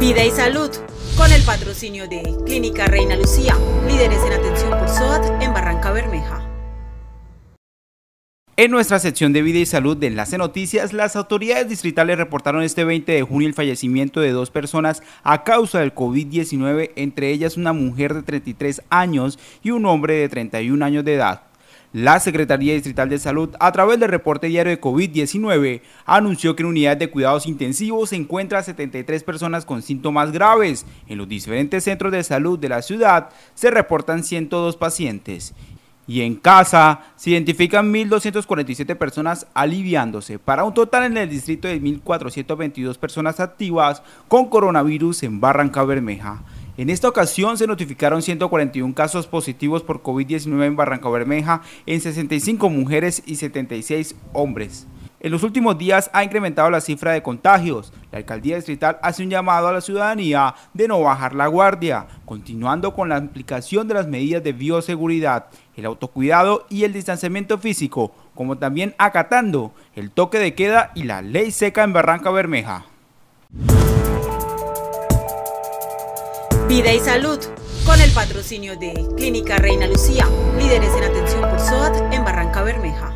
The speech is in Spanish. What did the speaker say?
Vida y salud, con el patrocinio de Clínica Reina Lucía, líderes en atención por SOAT en Barranca Bermeja. En nuestra sección de vida y salud de Enlace Noticias, las autoridades distritales reportaron este 20 de junio el fallecimiento de dos personas a causa del COVID-19, entre ellas una mujer de 33 años y un hombre de 31 años de edad. La Secretaría Distrital de Salud, a través del reporte diario de COVID-19, anunció que en unidades de cuidados intensivos se encuentran 73 personas con síntomas graves. En los diferentes centros de salud de la ciudad se reportan 102 pacientes. Y en casa se identifican 1.247 personas aliviándose, para un total en el distrito de 1.422 personas activas con coronavirus en Barranca Bermeja. En esta ocasión se notificaron 141 casos positivos por COVID-19 en Barranca Bermeja en 65 mujeres y 76 hombres. En los últimos días ha incrementado la cifra de contagios. La alcaldía distrital hace un llamado a la ciudadanía de no bajar la guardia, continuando con la aplicación de las medidas de bioseguridad, el autocuidado y el distanciamiento físico, como también acatando el toque de queda y la ley seca en Barranca Bermeja. Vida y salud, con el patrocinio de Clínica Reina Lucía, líderes en atención por SOAT en Barranca Bermeja.